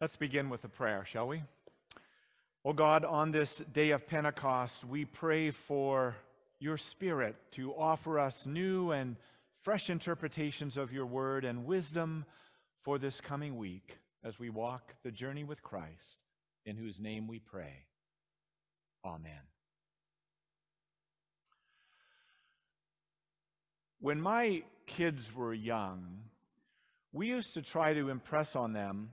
Let's begin with a prayer, shall we? Oh God, on this day of Pentecost, we pray for your Spirit to offer us new and fresh interpretations of your word and wisdom for this coming week as we walk the journey with Christ, in whose name we pray. Amen. When my kids were young, we used to try to impress on them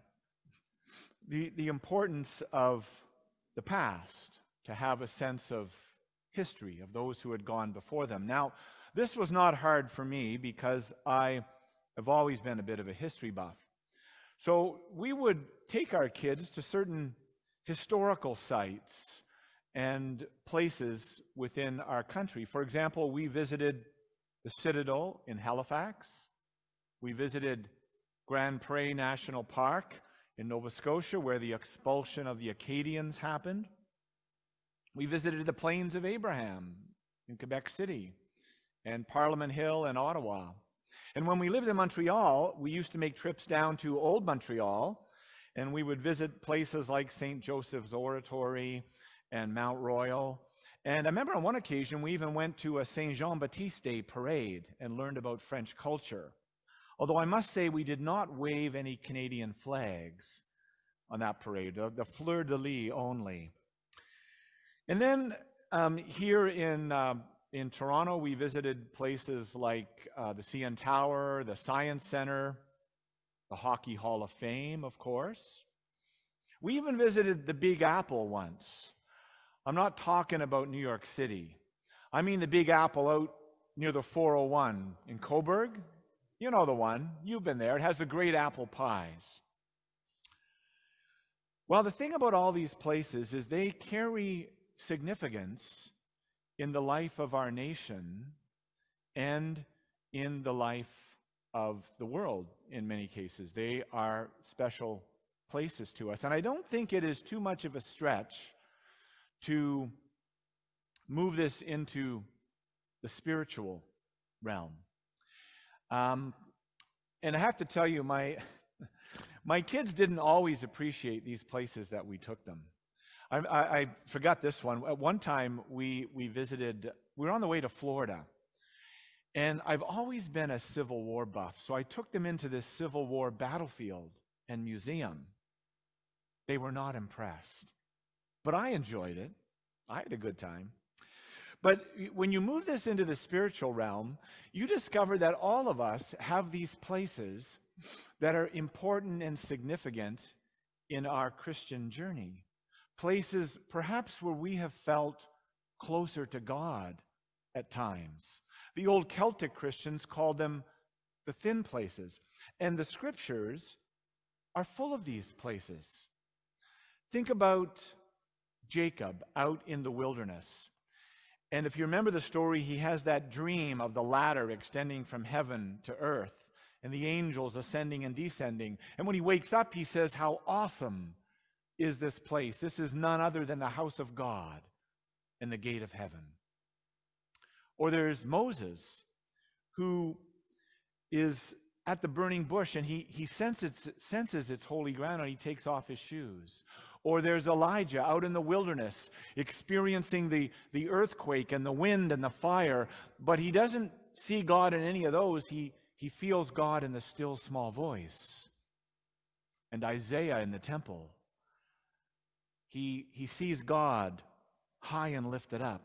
the, the importance of the past, to have a sense of history, of those who had gone before them. Now, this was not hard for me because I have always been a bit of a history buff. So we would take our kids to certain historical sites and places within our country. For example, we visited the Citadel in Halifax. We visited Grand Pre National Park in Nova Scotia, where the expulsion of the Acadians happened. We visited the Plains of Abraham in Quebec City and Parliament Hill in Ottawa. And when we lived in Montreal, we used to make trips down to Old Montreal, and we would visit places like St. Joseph's Oratory and Mount Royal. And I remember on one occasion, we even went to a St. Jean Baptiste Day parade and learned about French culture. Although I must say, we did not wave any Canadian flags on that parade, the, fleur de lis only. And then um, here in, uh, in Toronto, we visited places like uh, the CN Tower, the Science Center, the Hockey Hall of Fame, of course. We even visited the Big Apple once. I'm not talking about New York City. I mean the Big Apple out near the 401 in Cobourg, you know the one. You've been there. It has the great apple pies. Well, the thing about all these places is they carry significance in the life of our nation and in the life of the world in many cases. They are special places to us. And I don't think it is too much of a stretch to move this into the spiritual realm. Um, and I have to tell you, my, my kids didn't always appreciate these places that we took them. I, I, I forgot this one. At one time, we, we visited, we were on the way to Florida. And I've always been a Civil War buff, so I took them into this Civil War battlefield and museum. They were not impressed, but I enjoyed it. I had a good time. But when you move this into the spiritual realm, you discover that all of us have these places that are important and significant in our Christian journey. Places perhaps where we have felt closer to God at times. The old Celtic Christians called them the thin places. And the scriptures are full of these places. Think about Jacob out in the wilderness. And if you remember the story, he has that dream of the ladder extending from heaven to earth and the angels ascending and descending. And when he wakes up, he says, How awesome is this place? This is none other than the house of God and the gate of heaven. Or there's Moses, who is at the burning bush and he, he senses, senses it's holy ground and he takes off his shoes. Or there's Elijah out in the wilderness experiencing the, the earthquake and the wind and the fire, but he doesn't see God in any of those. He, he feels God in the still small voice. And Isaiah in the temple, he, he sees God high and lifted up.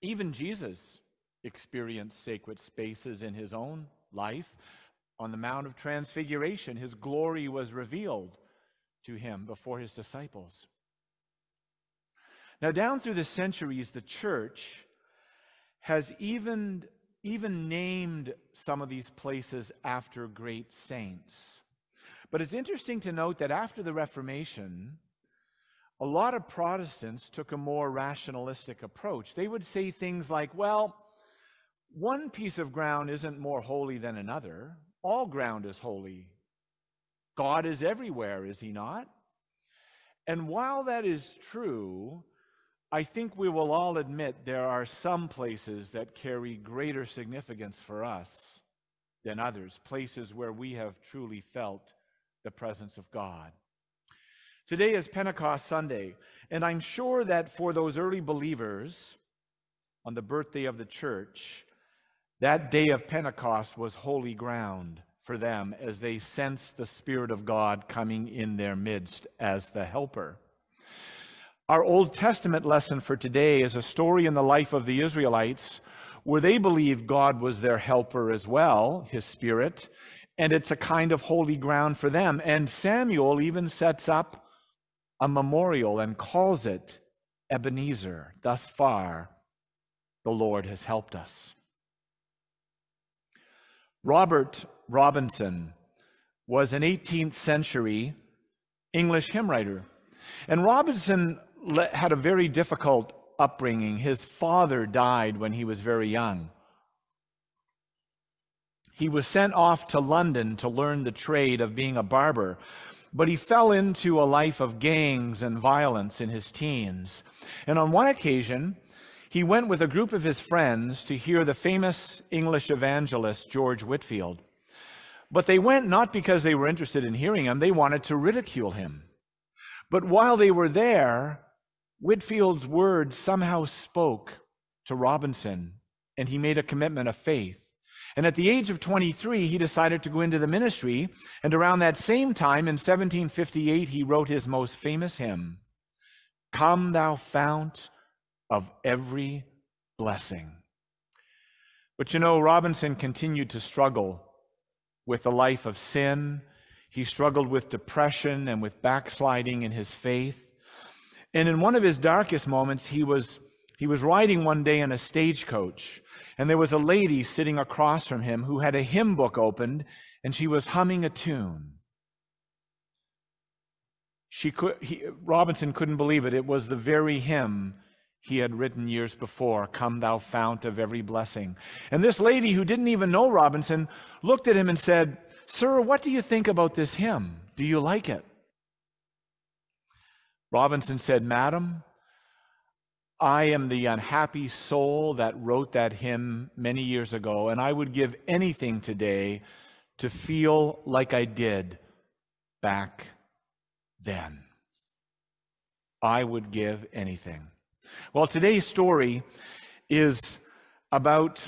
Even Jesus experienced sacred spaces in his own life. On the Mount of Transfiguration, his glory was revealed to him before his disciples. Now, down through the centuries, the church has even, even named some of these places after great saints. But it's interesting to note that after the Reformation, a lot of Protestants took a more rationalistic approach. They would say things like, well, one piece of ground isn't more holy than another. All ground is holy God is everywhere, is he not? And while that is true, I think we will all admit there are some places that carry greater significance for us than others, places where we have truly felt the presence of God. Today is Pentecost Sunday, and I'm sure that for those early believers on the birthday of the church, that day of Pentecost was holy ground for them as they sense the Spirit of God coming in their midst as the helper. Our Old Testament lesson for today is a story in the life of the Israelites where they believed God was their helper as well, his Spirit, and it's a kind of holy ground for them. And Samuel even sets up a memorial and calls it Ebenezer. Thus far, the Lord has helped us. Robert Robinson was an 18th century English hymn writer. And Robinson had a very difficult upbringing. His father died when he was very young. He was sent off to London to learn the trade of being a barber, but he fell into a life of gangs and violence in his teens. And on one occasion, he went with a group of his friends to hear the famous English evangelist George Whitefield. But they went not because they were interested in hearing him, they wanted to ridicule him. But while they were there, Whitefield's words somehow spoke to Robinson, and he made a commitment of faith. And at the age of 23, he decided to go into the ministry. And around that same time, in 1758, he wrote his most famous hymn Come, thou fount of every blessing. But you know, Robinson continued to struggle with a life of sin. He struggled with depression and with backsliding in his faith. And in one of his darkest moments, he was, he was riding one day in a stagecoach, and there was a lady sitting across from him who had a hymn book opened, and she was humming a tune. She could, he, Robinson couldn't believe it. It was the very hymn he had written years before Come, thou fount of every blessing. And this lady, who didn't even know Robinson, looked at him and said, Sir, what do you think about this hymn? Do you like it? Robinson said, Madam, I am the unhappy soul that wrote that hymn many years ago, and I would give anything today to feel like I did back then. I would give anything. Well, today's story is about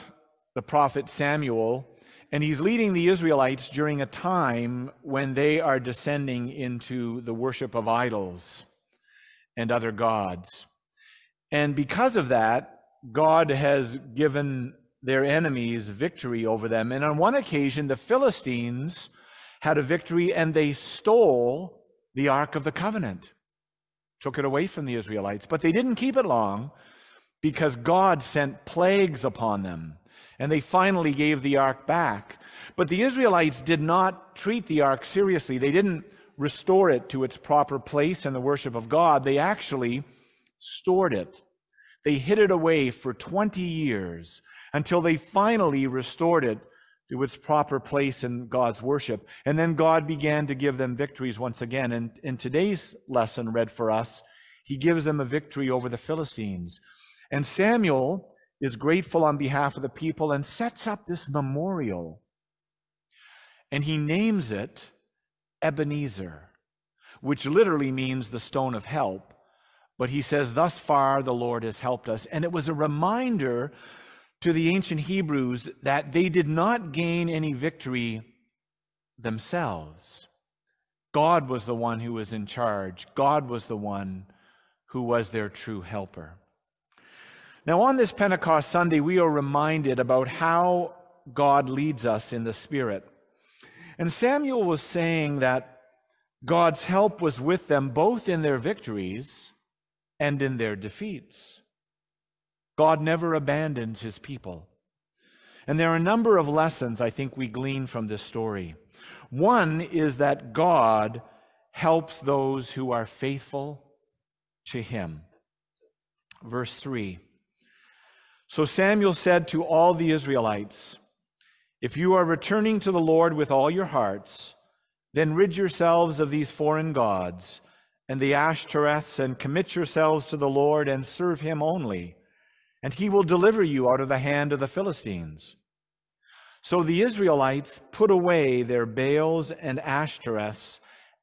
the prophet Samuel, and he's leading the Israelites during a time when they are descending into the worship of idols and other gods. And because of that, God has given their enemies victory over them. And on one occasion, the Philistines had a victory and they stole the Ark of the Covenant took it away from the Israelites. But they didn't keep it long because God sent plagues upon them. And they finally gave the ark back. But the Israelites did not treat the ark seriously. They didn't restore it to its proper place in the worship of God. They actually stored it. They hid it away for 20 years until they finally restored it to its proper place in God's worship. And then God began to give them victories once again. And in today's lesson read for us, he gives them a victory over the Philistines. And Samuel is grateful on behalf of the people and sets up this memorial. And he names it Ebenezer, which literally means the stone of help. But he says, Thus far the Lord has helped us. And it was a reminder to the ancient Hebrews that they did not gain any victory themselves. God was the one who was in charge, God was the one who was their true helper. Now, on this Pentecost Sunday, we are reminded about how God leads us in the Spirit. And Samuel was saying that God's help was with them both in their victories and in their defeats. God never abandons his people. And there are a number of lessons I think we glean from this story. One is that God helps those who are faithful to him. Verse 3 So Samuel said to all the Israelites, If you are returning to the Lord with all your hearts, then rid yourselves of these foreign gods and the Ashtoreths and commit yourselves to the Lord and serve him only and he will deliver you out of the hand of the Philistines. So the Israelites put away their Baals and Ashtoreths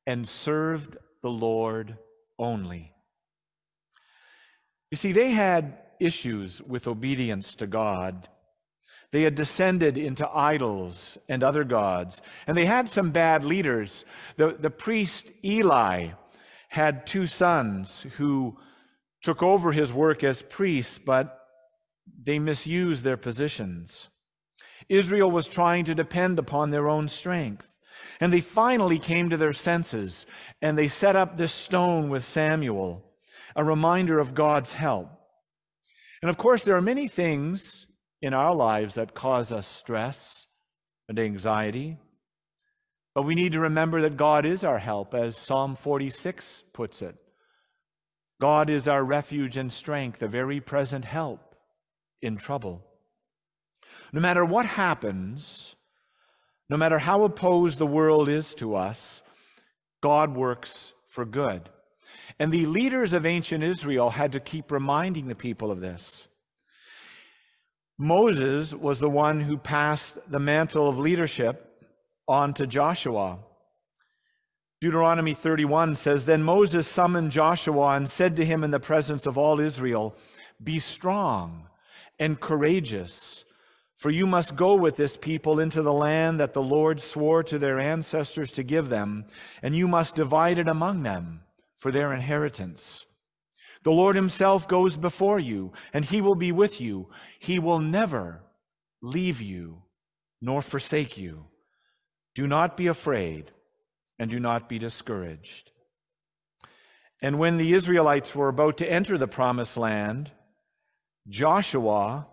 and served the Lord only. You see, they had issues with obedience to God. They had descended into idols and other gods, and they had some bad leaders. The, the priest Eli had two sons who took over his work as priests, but they misused their positions. Israel was trying to depend upon their own strength. And they finally came to their senses and they set up this stone with Samuel, a reminder of God's help. And of course, there are many things in our lives that cause us stress and anxiety. But we need to remember that God is our help, as Psalm 46 puts it. God is our refuge and strength, a very present help in trouble. No matter what happens, no matter how opposed the world is to us, God works for good. And the leaders of ancient Israel had to keep reminding the people of this. Moses was the one who passed the mantle of leadership on to Joshua. Deuteronomy 31 says Then Moses summoned Joshua and said to him in the presence of all Israel, Be strong and courageous, for you must go with this people into the land that the Lord swore to their ancestors to give them, and you must divide it among them for their inheritance. The Lord himself goes before you, and he will be with you. He will never leave you nor forsake you. Do not be afraid and do not be discouraged. And when the Israelites were about to enter the promised land, Joshua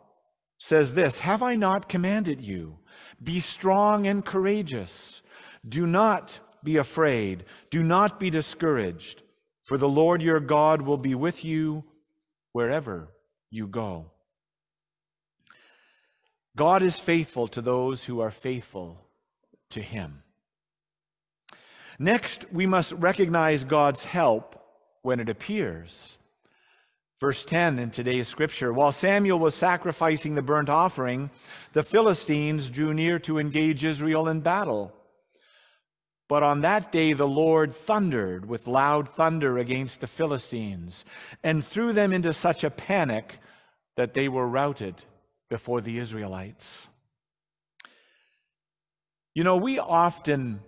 says this Have I not commanded you? Be strong and courageous. Do not be afraid. Do not be discouraged. For the Lord your God will be with you wherever you go. God is faithful to those who are faithful to him. Next, we must recognize God's help when it appears. Verse 10 in today's scripture While Samuel was sacrificing the burnt offering, the Philistines drew near to engage Israel in battle. But on that day the Lord thundered with loud thunder against the Philistines and threw them into such a panic that they were routed before the Israelites. You know, we often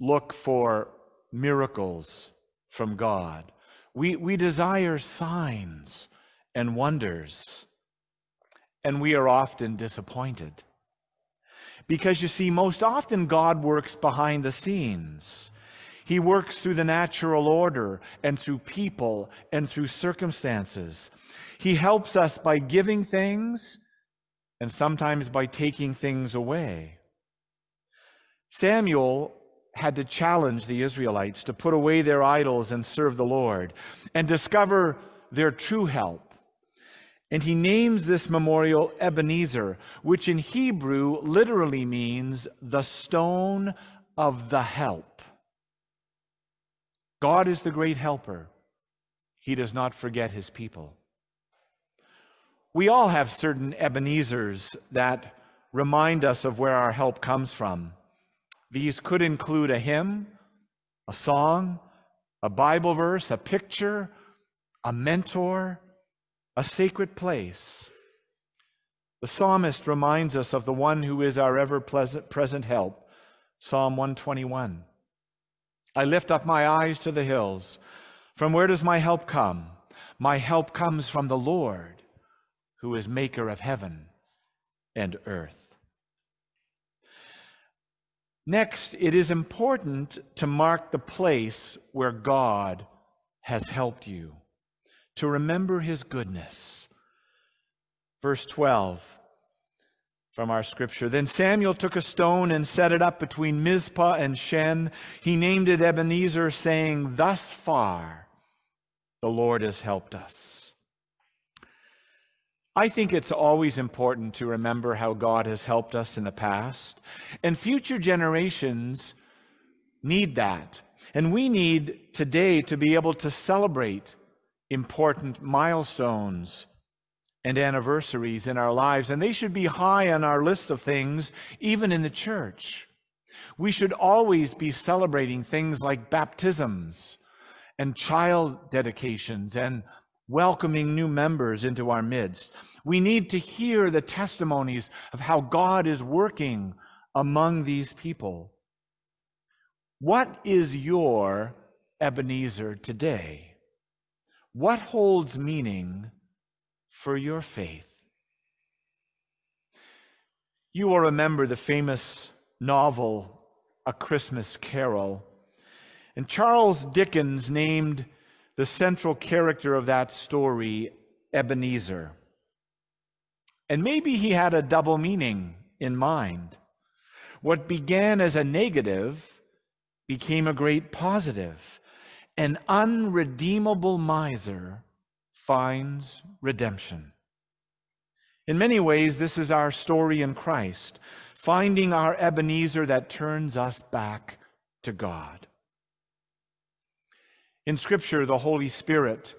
look for miracles from God. We, we desire signs and wonders, and we are often disappointed. Because you see, most often God works behind the scenes. He works through the natural order and through people and through circumstances. He helps us by giving things and sometimes by taking things away. Samuel had to challenge the Israelites to put away their idols and serve the Lord and discover their true help. And he names this memorial Ebenezer, which in Hebrew literally means the stone of the help. God is the great helper. He does not forget his people. We all have certain Ebenezers that remind us of where our help comes from. These could include a hymn, a song, a Bible verse, a picture, a mentor, a sacred place. The psalmist reminds us of the one who is our ever present help. Psalm 121. I lift up my eyes to the hills. From where does my help come? My help comes from the Lord, who is maker of heaven and earth. Next, it is important to mark the place where God has helped you to remember his goodness. Verse 12 from our scripture. Then Samuel took a stone and set it up between Mizpah and Shen. He named it Ebenezer, saying, Thus far the Lord has helped us. I think it's always important to remember how God has helped us in the past, and future generations need that. And we need today to be able to celebrate important milestones and anniversaries in our lives, and they should be high on our list of things, even in the church. We should always be celebrating things like baptisms and child dedications and welcoming new members into our midst. We need to hear the testimonies of how God is working among these people. What is your Ebenezer today? What holds meaning for your faith? You will remember the famous novel, A Christmas Carol. And Charles Dickens named the central character of that story Ebenezer. And maybe he had a double meaning in mind. What began as a negative became a great positive. An unredeemable miser finds redemption. In many ways, this is our story in Christ, finding our Ebenezer that turns us back to God. In Scripture, the Holy Spirit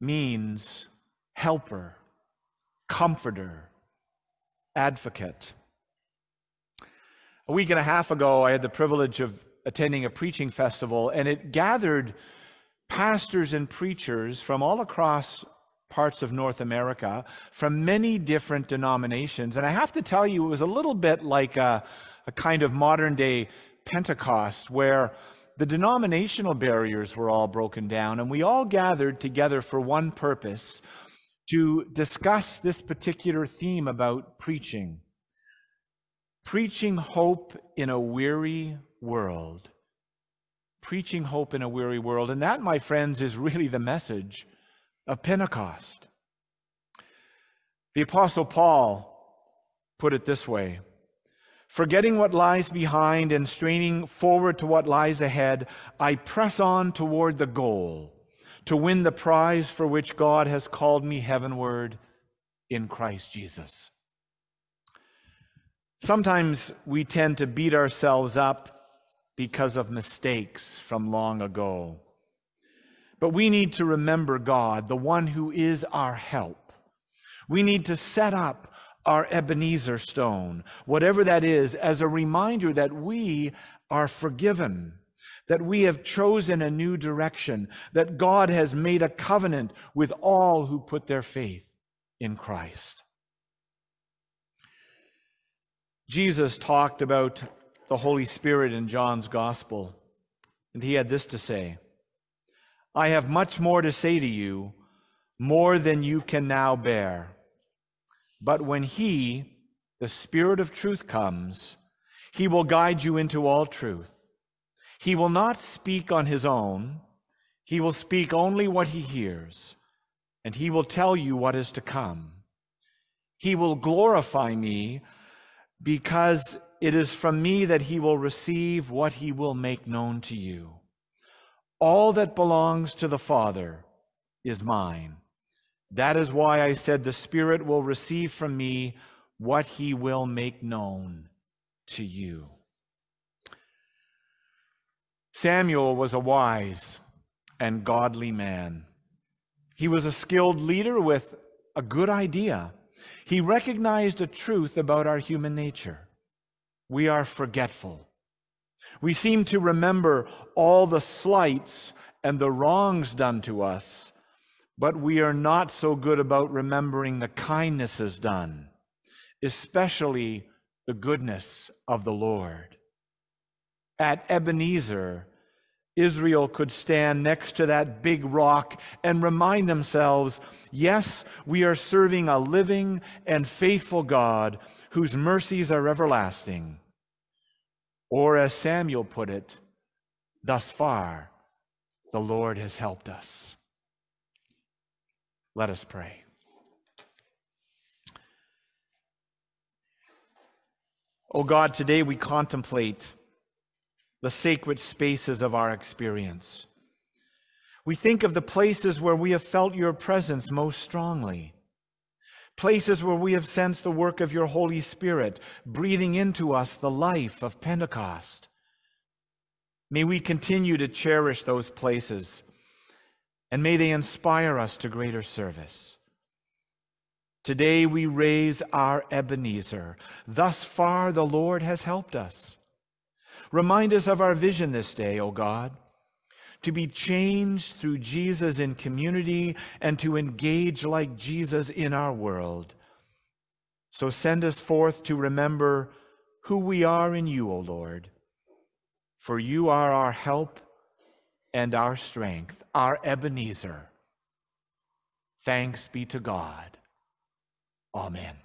means helper, comforter, advocate. A week and a half ago, I had the privilege of attending a preaching festival, and it gathered pastors and preachers from all across parts of North America, from many different denominations. And I have to tell you, it was a little bit like a, a kind of modern day Pentecost, where the denominational barriers were all broken down, and we all gathered together for one purpose to discuss this particular theme about preaching. Preaching hope in a weary world. Preaching hope in a weary world. And that, my friends, is really the message of Pentecost. The Apostle Paul put it this way Forgetting what lies behind and straining forward to what lies ahead, I press on toward the goal to win the prize for which God has called me heavenward in Christ Jesus. Sometimes we tend to beat ourselves up because of mistakes from long ago. But we need to remember God, the one who is our help. We need to set up our Ebenezer stone, whatever that is, as a reminder that we are forgiven, that we have chosen a new direction, that God has made a covenant with all who put their faith in Christ. Jesus talked about the Holy Spirit in John's Gospel, and he had this to say I have much more to say to you, more than you can now bear. But when He, the Spirit of truth, comes, He will guide you into all truth. He will not speak on His own, He will speak only what He hears, and He will tell you what is to come. He will glorify me because it is from me that He will receive what He will make known to you. All that belongs to the Father is mine. That is why I said, The Spirit will receive from me what he will make known to you. Samuel was a wise and godly man. He was a skilled leader with a good idea. He recognized a truth about our human nature. We are forgetful. We seem to remember all the slights and the wrongs done to us but we are not so good about remembering the kindnesses done, especially the goodness of the Lord. At Ebenezer, Israel could stand next to that big rock and remind themselves yes, we are serving a living and faithful God whose mercies are everlasting. Or, as Samuel put it, thus far, the Lord has helped us. Let us pray. Oh God, today we contemplate the sacred spaces of our experience. We think of the places where we have felt your presence most strongly, places where we have sensed the work of your Holy Spirit, breathing into us the life of Pentecost. May we continue to cherish those places and may they inspire us to greater service. Today we raise our Ebenezer. Thus far the Lord has helped us. Remind us of our vision this day, O God, to be changed through Jesus in community and to engage like Jesus in our world. So send us forth to remember who we are in you, O Lord. For you are our help and our strength, our Ebenezer. Thanks be to God. Amen.